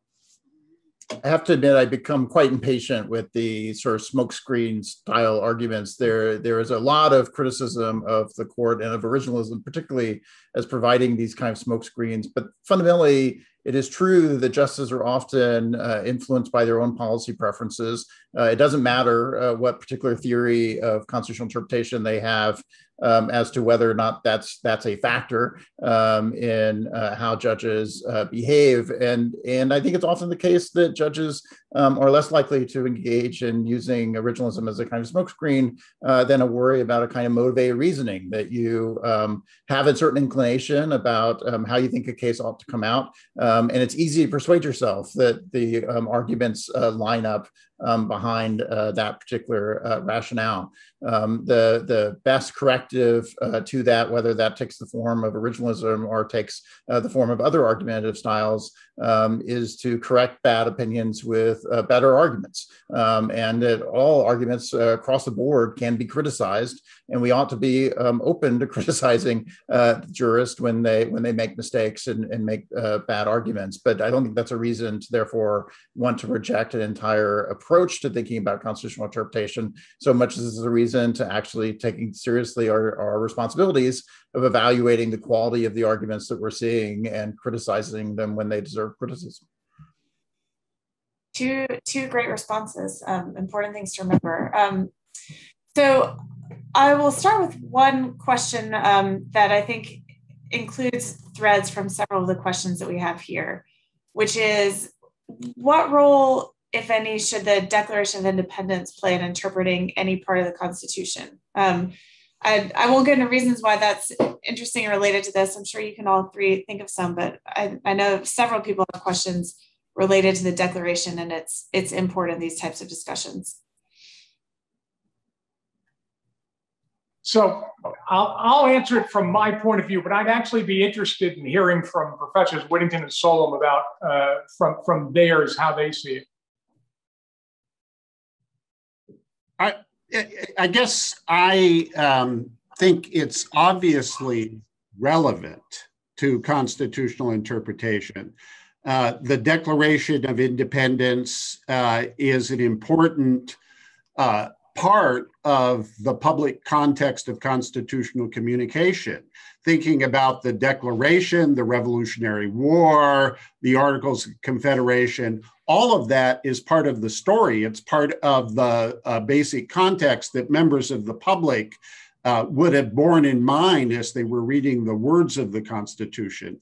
Speaker 4: I have to admit, I become quite impatient with the sort of smokescreen style arguments. There, there is a lot of criticism of the court and of originalism, particularly as providing these kind of smokescreens. But fundamentally, it is true that justices are often uh, influenced by their own policy preferences. Uh, it doesn't matter uh, what particular theory of constitutional interpretation they have um, as to whether or not that's that's a factor um, in uh, how judges uh, behave. And and I think it's often the case that judges um, are less likely to engage in using originalism as a kind of smokescreen uh, than a worry about a kind of motivated reasoning that you um, have a certain inclination about um, how you think a case ought to come out. Um, and it's easy to persuade yourself that the arguments uh, line up um, behind uh, that particular uh, rationale. Um, the, the best corrective uh, to that, whether that takes the form of originalism or takes uh, the form of other argumentative styles, um, is to correct bad opinions with uh, better arguments. Um, and that all arguments uh, across the board can be criticized, and we ought to be um, open to criticizing jurists when they when they make mistakes and, and make bad arguments arguments, but I don't think that's a reason to therefore want to reject an entire approach to thinking about constitutional interpretation so much as a reason to actually taking seriously our, our responsibilities of evaluating the quality of the arguments that we're seeing and criticizing them when they deserve criticism.
Speaker 2: Two, two great responses, um, important things to remember. Um, so I will start with one question um, that I think includes threads from several of the questions that we have here, which is what role, if any, should the Declaration of Independence play in interpreting any part of the Constitution? Um, I, I won't get into reasons why that's interesting and related to this. I'm sure you can all three think of some, but I, I know several people have questions related to the Declaration and its its import in these types of discussions.
Speaker 3: So I'll, I'll answer it from my point of view, but I'd actually be interested in hearing from Professors Whittington and Solum about uh, from from theirs how they see it.
Speaker 5: I I guess I um, think it's obviously relevant to constitutional interpretation. Uh, the Declaration of Independence uh, is an important uh, part of the public context of constitutional communication, thinking about the Declaration, the Revolutionary War, the Articles of Confederation, all of that is part of the story. It's part of the uh, basic context that members of the public uh, would have borne in mind as they were reading the words of the Constitution.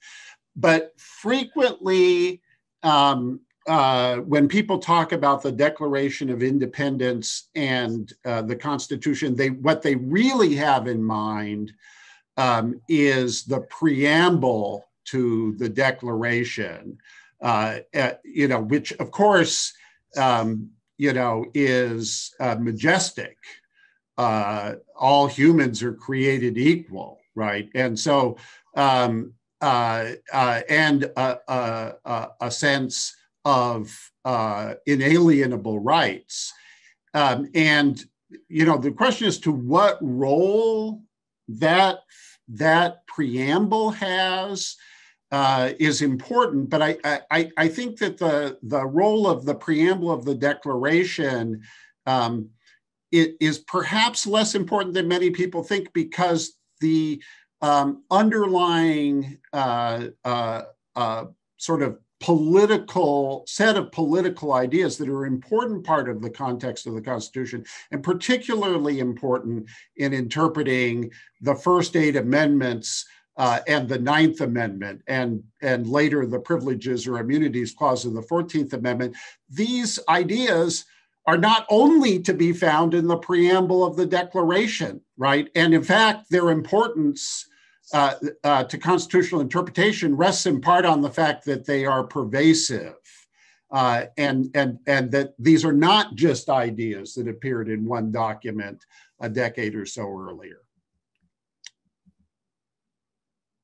Speaker 5: But frequently, um, uh, when people talk about the Declaration of Independence and uh, the Constitution, they what they really have in mind um, is the preamble to the Declaration, uh, uh you know, which of course, um, you know, is uh, majestic. all humans are created equal, right? And so, um, and a sense of uh, inalienable rights. Um, and you know, the question is to what role that that preamble has uh, is important. But I, I I think that the the role of the preamble of the Declaration um, it is perhaps less important than many people think because the um, underlying uh, uh, uh sort of political set of political ideas that are an important part of the context of the constitution and particularly important in interpreting the first eight amendments uh, and the ninth amendment and and later the privileges or immunities clause of the 14th amendment. These ideas are not only to be found in the preamble of the declaration right? And in fact their importance uh, uh, to constitutional interpretation rests in part on the fact that they are pervasive. Uh, and, and, and that these are not just ideas that appeared in one document a decade or so earlier.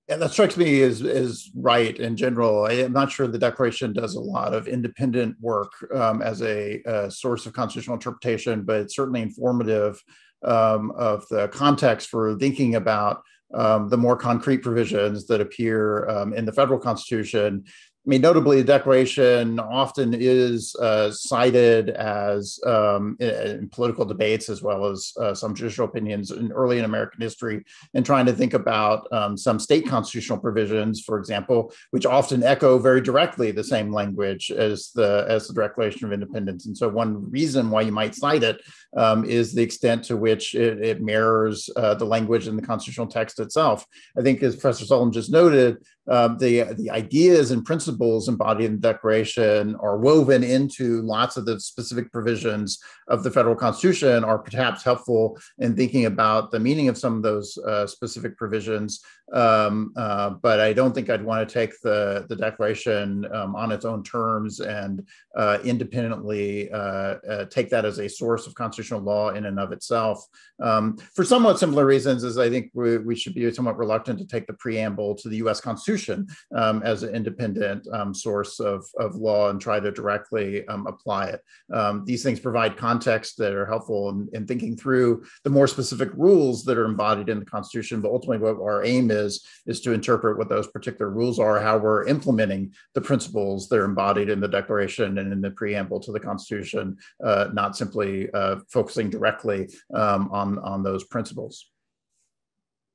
Speaker 4: Yeah, that strikes me as, as right in general. I am not sure the Declaration does a lot of independent work um, as a, a, source of constitutional interpretation, but it's certainly informative um, of the context for thinking about um, the more concrete provisions that appear um, in the federal constitution I mean, notably, the Declaration often is uh, cited as um, in, political debates as well as uh, some judicial opinions in early in American history, and trying to think about um, some state constitutional provisions, for example, which often echo very directly the same language as the as the Declaration of Independence. And so, one reason why you might cite it um, is the extent to which it, it mirrors uh, the language in the constitutional text itself. I think, as Professor Solum just noted, um, the the ideas and principles embodied in the Declaration are woven into lots of the specific provisions of the federal Constitution, are perhaps helpful in thinking about the meaning of some of those uh, specific provisions. Um, uh, but I don't think I'd want to take the the Declaration um, on its own terms and uh, independently uh, uh, take that as a source of constitutional law in and of itself. Um, for somewhat similar reasons, as I think we, we should be somewhat reluctant to take the preamble to the U.S. Constitution um, as an independent um, source of, of law and try to directly um, apply it. Um, these things provide context that are helpful in, in, thinking through the more specific rules that are embodied in the Constitution. But ultimately, what our aim is is to interpret what those particular rules are, how we're implementing the principles that are embodied in the Declaration and in the preamble to the Constitution, uh, not simply uh, focusing directly um, on on those principles.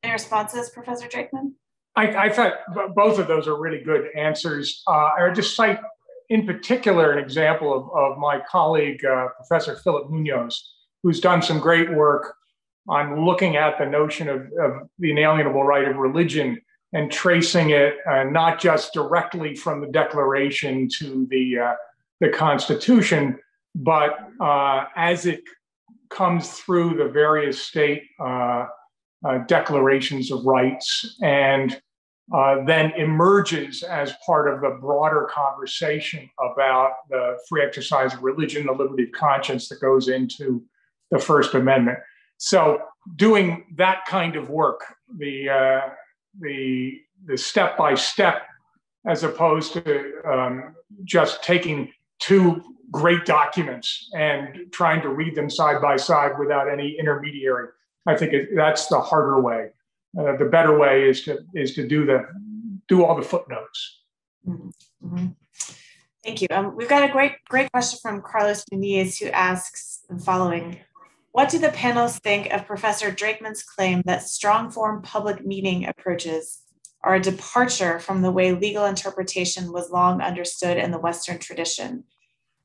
Speaker 2: Any responses, Professor Drakeman?
Speaker 3: I, I thought both of those are really good answers. Uh, I would just cite in particular an example of, of my colleague, uh, Professor Philip Munoz, who's done some great work on looking at the notion of, of the inalienable right of religion and tracing it uh, not just directly from the Declaration to the, uh, the Constitution, but uh, as it comes through the various state uh, uh, declarations of rights and uh, then emerges as part of the broader conversation about the free exercise of religion, the liberty of conscience that goes into the First Amendment. So, doing that kind of work, the uh, the the step by step, as opposed to um, just taking two great documents and trying to read them side by side without any intermediary. I think it, that's the harder way. Uh, the better way is to is to do the do all the footnotes.
Speaker 2: Mm-hmm. Thank you. Um, we've got a great great question from Carlos Nunez who asks the following: What do the panelists think of Professor Drakeman's claim that strong form public meeting approaches are a departure from the way legal interpretation was long understood in the Western tradition?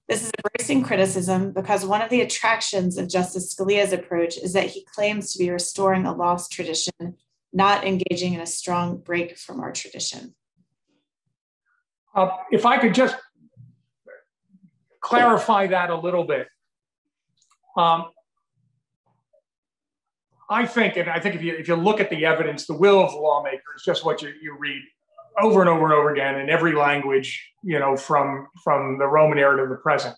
Speaker 2: This is a bracing criticism because one of the attractions of Justice Scalia's approach is that he claims to be restoring a lost tradition, not engaging in a strong break from our tradition.
Speaker 3: Uh, if I could just clarify that a little bit. Um, I think, and I think if you, if you look at the evidence, the will of the lawmaker is just what you, you read over and over and over again in every language, you know, from, from the Roman era to the present.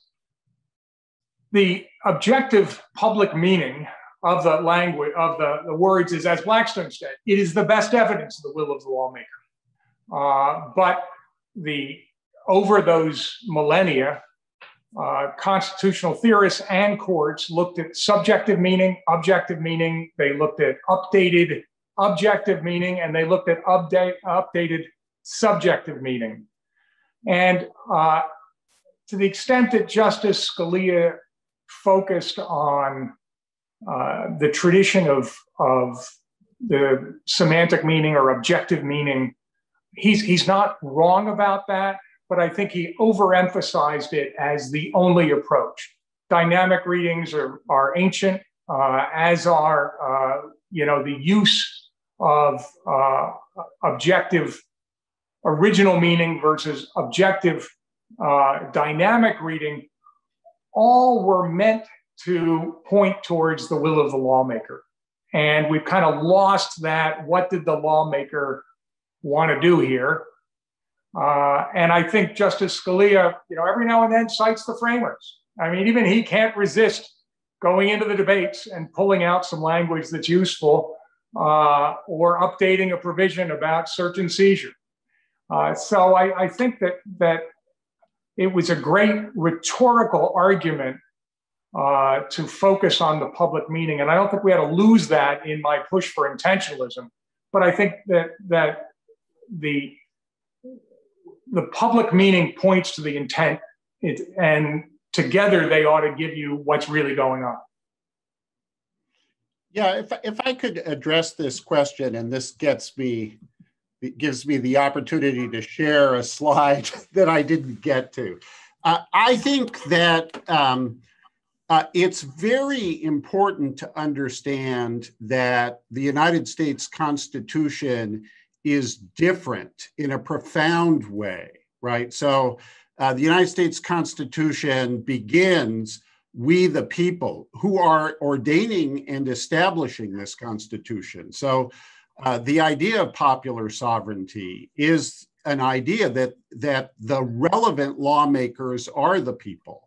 Speaker 3: The objective public meaning of the language of the, the words is, as Blackstone said, it is the best evidence of the will of the lawmaker. Uh, but the over those millennia, uh, constitutional theorists and courts looked at subjective meaning, objective meaning. They looked at updated objective meaning, and they looked at update, updated subjective meaning. And uh, to the extent that Justice Scalia focused on uh, the tradition of, of the semantic meaning or objective meaning, he's, he's not wrong about that, but I think he overemphasized it as the only approach. Dynamic readings are, are ancient, uh, as are uh, you know the use of uh, objective original meaning versus objective dynamic reading, all were meant to point towards the will of the lawmaker. And we've kind of lost that. What did the lawmaker want to do here? Uh, and I think Justice Scalia, you know, every now and then cites the framers. I mean, even he can't resist going into the debates and pulling out some language that's useful uh, or updating a provision about search and seizure. Uh, so I, I, think that that it was a great rhetorical argument uh, to focus on the public meaning, and I don't think we had to lose that in my push for intentionalism. But I think that that the the public meaning points to the intent, it, and together they ought to give you what's really going on.
Speaker 5: Yeah, if if I could address this question, and this gets me it gives me the opportunity to share a slide that I didn't get to. Uh, I think that um, uh, it's very important to understand that the United States Constitution is different in a profound way, right? So uh, the United States Constitution begins we the people who are ordaining and establishing this constitution so uh, the idea of popular sovereignty is an idea that that the relevant lawmakers are the people,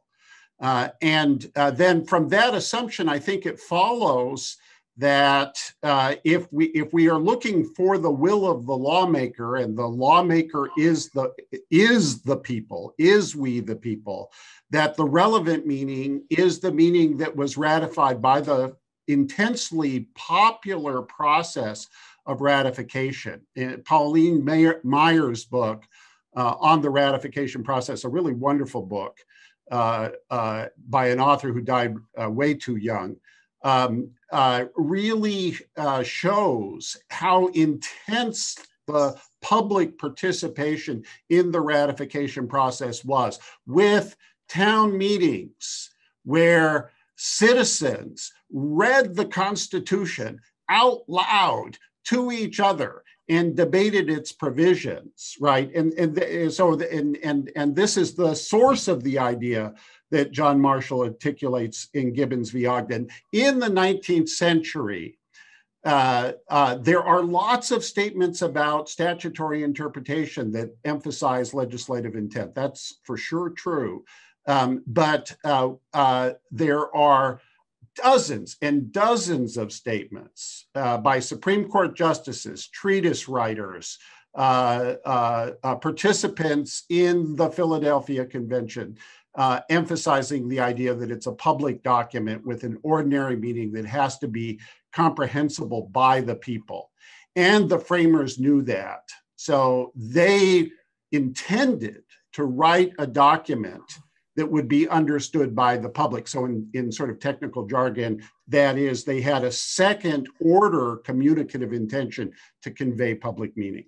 Speaker 5: uh, and uh, then from that assumption, I think it follows that uh, if we if we are looking for the will of the lawmaker and the lawmaker is the is the people is we the people that the relevant meaning is the meaning that was ratified by the intensely popular process of ratification. In Pauline Maier, Maier's book uh, on the ratification process, a really wonderful book uh, uh, by an author who died uh, way too young, um, uh, really uh, shows how intense the public participation in the ratification process was with town meetings where citizens read the Constitution out loud to each other and debated its provisions, right? And and so the, and and and this is the source of the idea that John Marshall articulates in Gibbons v. Ogden. In the 19th century, uh, uh, there are lots of statements about statutory interpretation that emphasize legislative intent. That's for sure true. Um, but uh, uh there are dozens and dozens of statements uh, by Supreme Court justices, treatise writers, uh, uh, uh participants in the Philadelphia Convention, uh, emphasizing the idea that it's a public document with an ordinary meaning that has to be comprehensible by the people. And the framers knew that. So they intended to write a document that would be understood by the public. So, in, in sort of technical jargon, that is, they had a second order communicative intention to convey public meaning.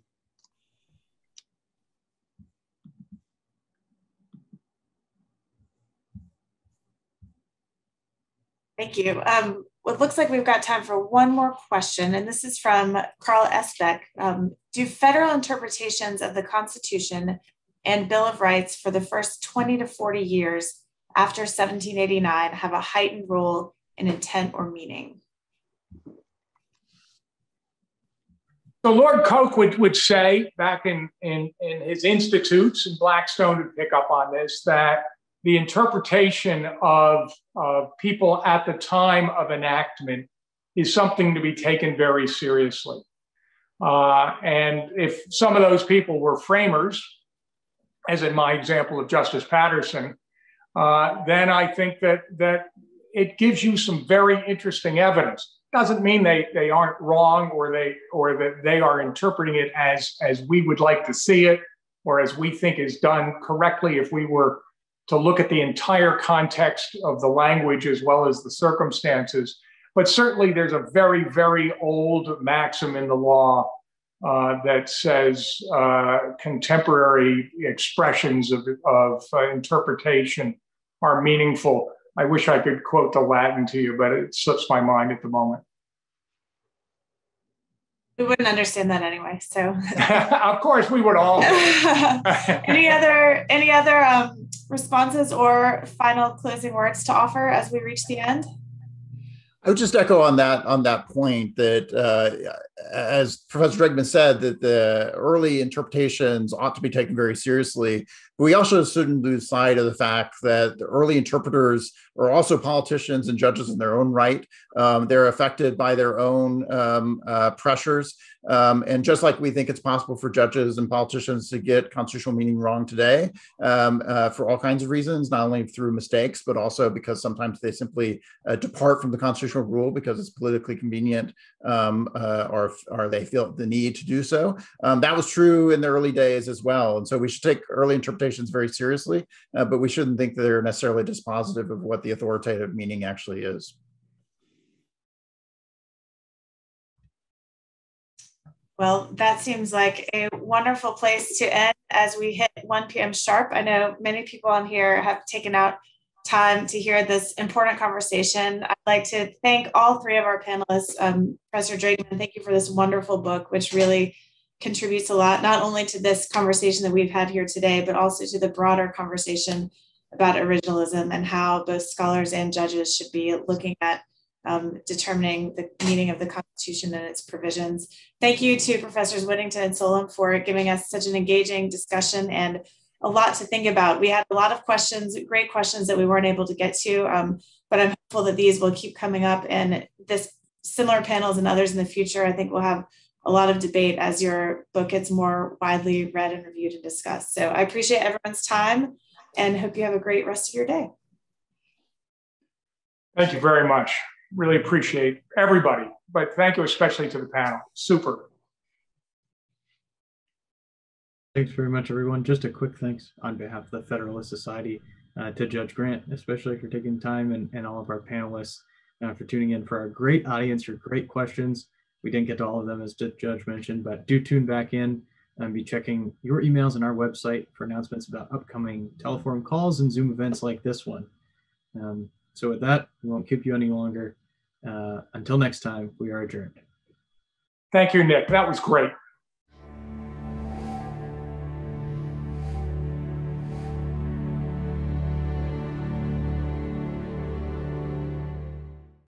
Speaker 2: Thank you. Um, well, it looks like we've got time for one more question, and this is from Carl Esbeck. Um, do federal interpretations of the Constitution and Bill of Rights for the first 20 to 40 years after 1789 have a heightened role in intent or meaning.
Speaker 3: So Lord Coke would, would say back in, in, in his institutes, and Blackstone would pick up on this, that the interpretation of, of people at the time of enactment is something to be taken very seriously. Uh, and if some of those people were framers, as in my example of Justice Paterson, uh, then I think that that it gives you some very interesting evidence. Doesn't mean they they aren't wrong or they or that they are interpreting it as as we would like to see it or as we think is done correctly if we were to look at the entire context of the language as well as the circumstances. But certainly there's a very, very old maxim in the law uh, that says uh, contemporary expressions of, of uh, interpretation are meaningful. I wish I could quote the Latin to you, but it slips my mind at the moment.
Speaker 2: We wouldn't understand that anyway. So,
Speaker 3: of course, we would all.
Speaker 2: any other any other um, responses or final closing words to offer as we reach the end?
Speaker 4: I would just echo on that on that point that, uh, as Professor Drakeman said, that the early interpretations ought to be taken very seriously. But we also shouldn't lose sight of the fact that the early interpreters are also politicians and judges in their own right. Um, they're affected by their own um, uh, pressures. Um, and just like we think it's possible for judges and politicians to get constitutional meaning wrong today um, uh, for all kinds of reasons, not only through mistakes, but also because sometimes they simply uh, depart from the constitutional rule because it's politically convenient um, uh, or, or they feel the need to do so. Um, that was true in the early days as well. And so we should take early interpretations very seriously, uh, but we shouldn't think that they're necessarily dispositive of what the authoritative meaning actually is.
Speaker 2: Well, that seems like a wonderful place to end as we hit 1 p.m. sharp. I know many people on here have taken out time to hear this important conversation. I'd like to thank all three of our panelists. Um, Professor Drakeman, thank you for this wonderful book, which really contributes a lot, not only to this conversation that we've had here today, but also to the broader conversation about originalism and how both scholars and judges should be looking at um, determining the meaning of the Constitution and its provisions. Thank you to Professors Whittington and Solum for giving us such an engaging discussion and a lot to think about. We had a lot of questions, great questions that we weren't able to get to, um, but I'm hopeful that these will keep coming up and this similar panels and others in the future. I think we'll have a lot of debate as your book gets more widely read and reviewed and discussed. So I appreciate everyone's time and hope you have a great rest of your day.
Speaker 3: Thank you very much. Really appreciate everybody, but thank you especially to the panel. Super.
Speaker 1: Thanks very much, everyone. Just a quick thanks on behalf of the Federalist Society uh, to Judge Grant, especially for taking time and, and all of our panelists uh, for tuning in for our great audience, your great questions. We didn't get to all of them as judge mentioned, but do tune back in and be checking your emails and our website for announcements about upcoming teleforum calls and Zoom events like this one. Um, so with that, we won't keep you any longer. Uh, until next time, we are adjourned.
Speaker 3: Thank you, Nick. That was great.